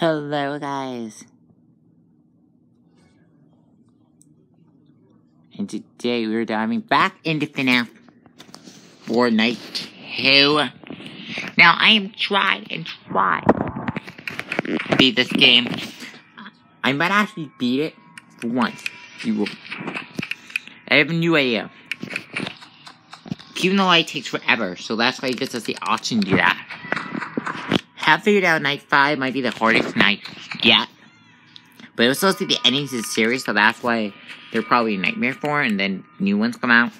Hello, guys. And today we're diving back into FNAF Fortnite 2. Now, I am trying and trying to beat this game. I might actually beat it for once. You will. I have a new idea. Even though it takes forever, so that's why it gives us the option to do that have figured out night five might be the hardest night yet. But it was supposed to be the ending of the series, so that's why they're probably a nightmare for, and then new ones come out.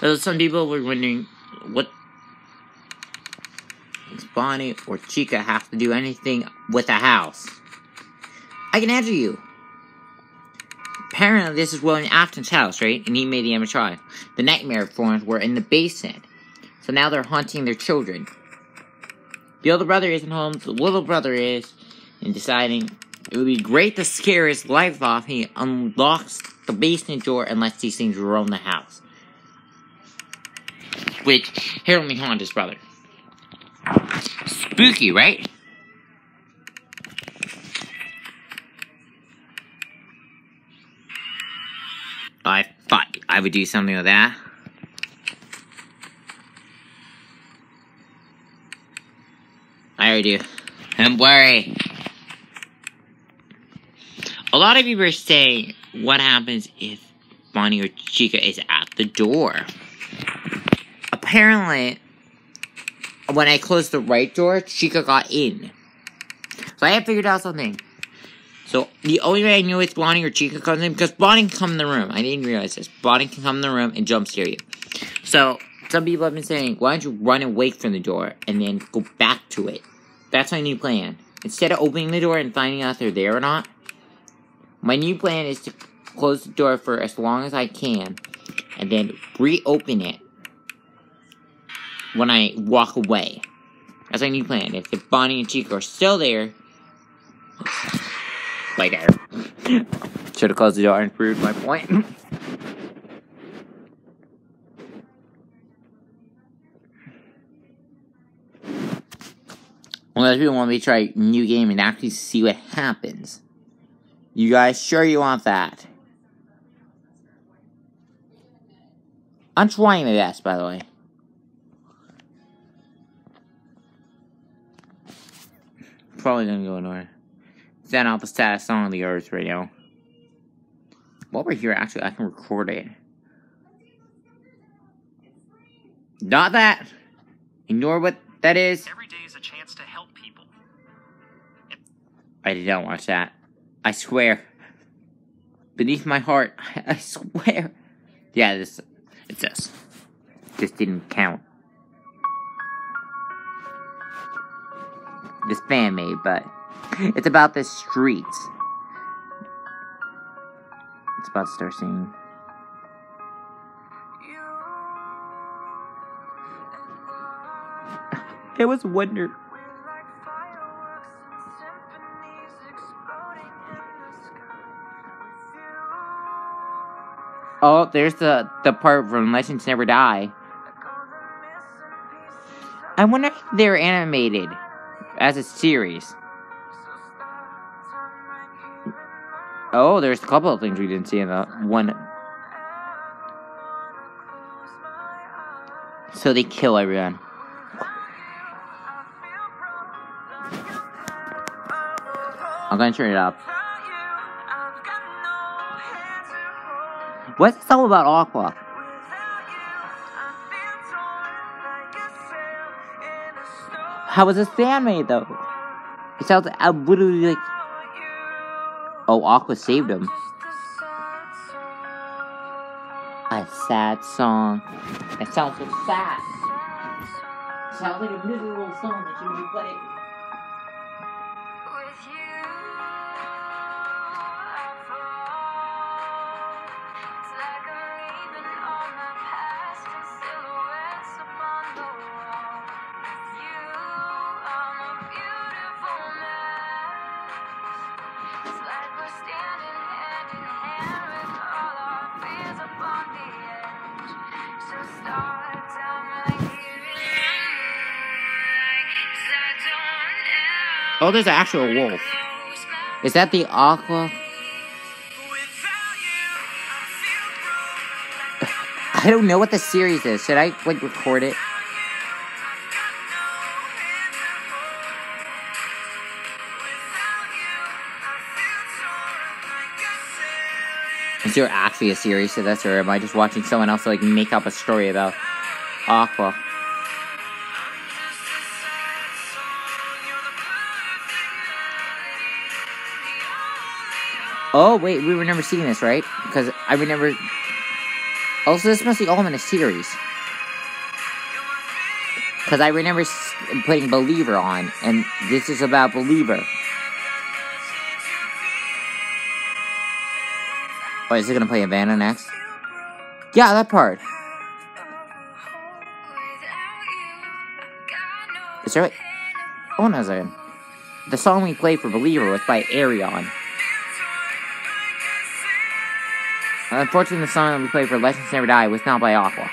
So some people were wondering what Bonnie or Chica have to do anything with a house? I can answer you. Apparently, this is William Afton's house, right? And he made the MHI. The nightmare forms were in the basement. So now they're haunting their children. The older brother isn't home, the little brother is, and deciding it would be great to scare his life off, he unlocks the basement door and lets these things roam the house. Which Harold haunt his brother. Spooky, right? I thought I would do something with that. I already do. Don't worry. A lot of people saying, what happens if Bonnie or Chica is at the door? Apparently, when I closed the right door, Chica got in. So I have figured out something. So the only way I knew it's Bonnie or Chica comes in, because Bonnie can come in the room. I didn't realize this. Bonnie can come in the room and jump scare you. So some people have been saying, why don't you run away from the door and then go back to it? That's my new plan. Instead of opening the door and finding out they're there or not, my new plan is to close the door for as long as I can and then reopen it when I walk away. That's my new plan. If Bonnie and Chica are still there, there. Should have closed the door and proved my point. Unless people want me to try new game and actually see what happens. You guys sure you want that? I'm trying my best, by the way. Probably gonna go nowhere. Send out the status song on the earth now. While we're here, actually, I can record it. Not that! Ignore what that is. Every day is a chance to. I did not watch that. I swear. Beneath my heart, I swear. Yeah, this, it's this. This didn't count. This fan made, but it's about the streets. It's about to start singing. It was wonder. Oh, there's the the part from Legends Never Die. I wonder if they're animated as a series. Oh, there's a couple of things we didn't see in the one. So they kill everyone. I'm gonna turn it up. What's this all about Aqua? How was this fan made though? It sounds like I'm literally like Oh, Aqua saved him. A sad song. That sounds so sad. It sounds like a miserable song that should be played. Start, tell me like you, 'cause I don't Oh, there's an actual wolf. Is that the aqua? I don't know what the series is. Should I like record it? Is there actually a series to this, or am I just watching someone else like make up a story about Aqua? Oh wait, we remember seeing this, right? Because I remember. Also, this must be all in a series. Because I remember putting Believer on, and this is about Believer. Oh, is it gonna play Havana next? Yeah, that part. Is there? Oh no, second. The song we played for Believer was by Ayreon. Unfortunately, the song that we played for Legends Never Die was not by Aqua.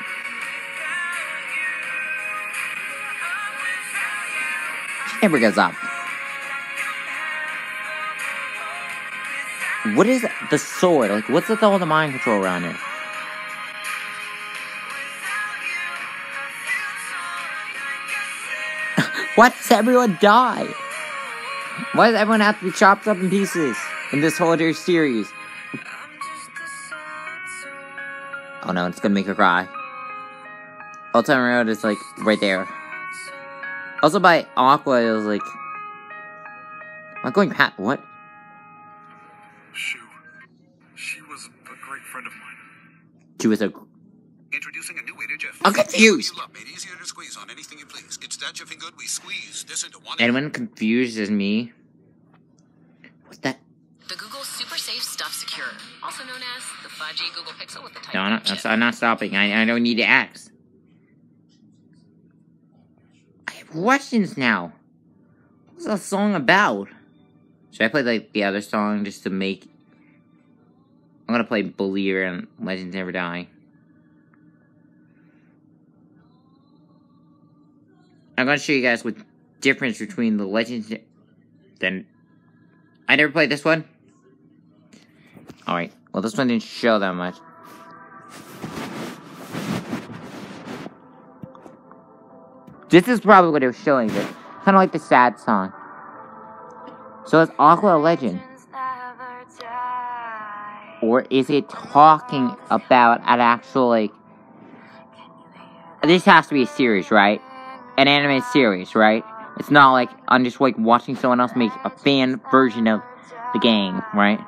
She never goes up. What is the sword? Like, what's with all the mind control around here? Why does everyone die? Why does everyone have to be chopped up in pieces in this whole series? Oh no, it's gonna make her cry. Old Town Road is like right there. Also by Aqua, it was like. I'm going past. What? Shu. She was a great friend of mine. She was a. Introducing a new way to Jeff. I'm confused. Love made easier to squeeze on anything you please. It's that Jeffing good. We squeeze this into one. Anyone confused as me? What's that? The Google Super Safe Stuff Secure, also known as the 5G Google Pixel with the Type No, I'm not, chip. I'm not stopping. I, I don't need to ask. I have questions now. What's that song about? Should I play like the other song just to make? I'm gonna play Believer and Legends Never Die. I'm gonna show you guys what difference between the Legends. Then I never played this one. All right. Well, this one didn't show that much. This is probably what it was showing. It kind of like the sad song. So it's Aqua legend, or is it talking about an actual like? This has to be a series, right? An anime series, right? It's not like I'm just like watching someone else make a fan version of the game, right?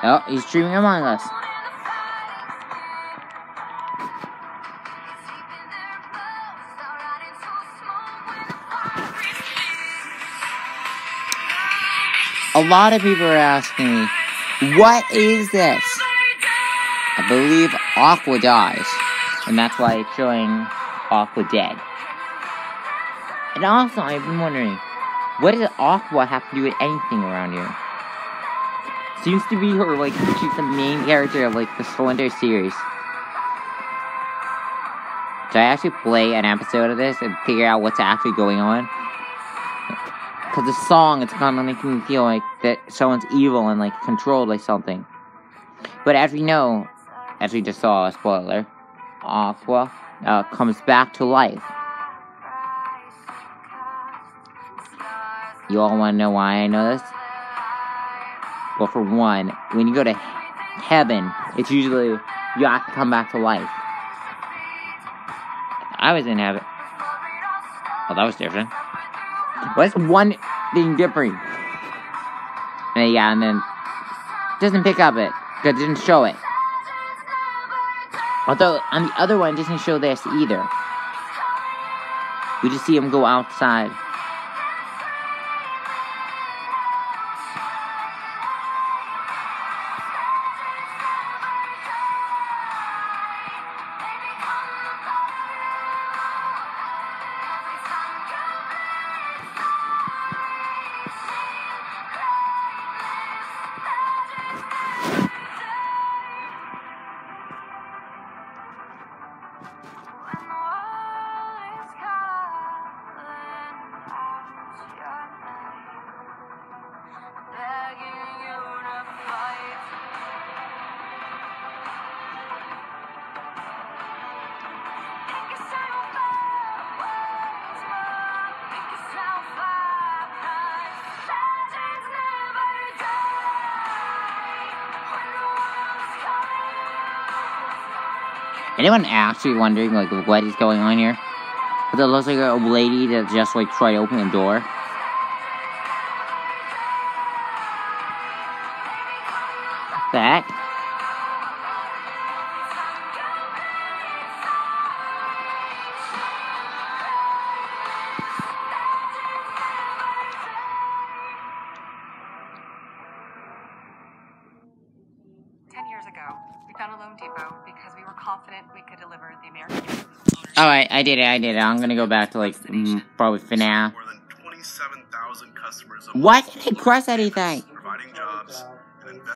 Oh, he's dreaming among us. A lot of people are asking me, what is this? I believe Aqua dies, and that's why it's showing Aqua dead. And also, I've been wondering, what does Aqua have to do with anything around here? Seems to be her, like, she's the main character of, like, the Slender series. Should I actually play an episode of this and figure out what's actually going on? Because the song, it's kind of making me feel like that someone's evil and, like, controlled by something. But as we know, as we just saw, a spoiler, Aqua uh, comes back to life. You all want to know why I know this? Well, for one, when you go to heaven, it's usually you have to come back to life. I was in heaven. Oh, that was different. What's one thing different? And yeah, and then doesn't pick up it because it didn't show it. Although on the other one, it doesn't show this either. We just see him go outside. Anyone actually wondering like what is going on here? But it looks like a lady that just like tried to open the door. Confident we could deliver the American dream. Alright, I did it, I did it. I'm gonna go back to like mm, probably FNAF. More than 27,000 customers. What? I didn't cross anything. Providing jobs,